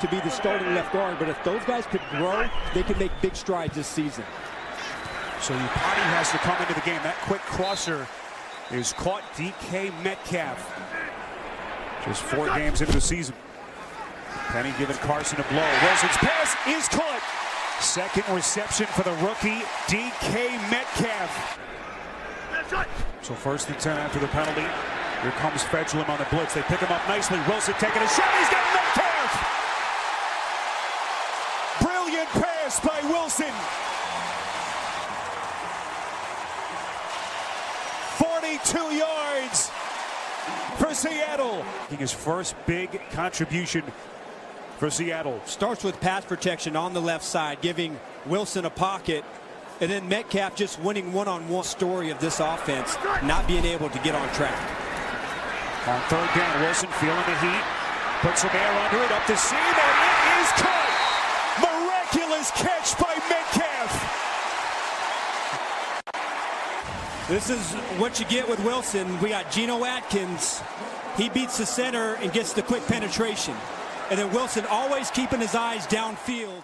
to be the starting left guard, but if those guys could grow, they could make big strides this season. So Iupati has to come into the game. That quick crosser is caught DK Metcalf. Just four games into the season. Penny giving Carson a blow. Wilson's pass is caught. Second reception for the rookie, DK Metcalf. So first and 10 after the penalty. Here comes Fejedelem on the blitz. They pick him up nicely. Wilson taking a shot. He's got Metcalf. Brilliant pass by Wilson. 42 yards for Seattle. His first big contribution for Seattle. Starts with pass protection on the left side, giving Wilson a pocket. And then Metcalf just winning one-on-one story of this offense, not being able to get on track. On third down, Wilson feeling the heat. Puts some air under it, up the seam, and it is caught! Catch by Metcalf! This is what you get with Wilson. We got Geno Atkins. He beats the center and gets the quick penetration. And then Wilson always keeping his eyes downfield.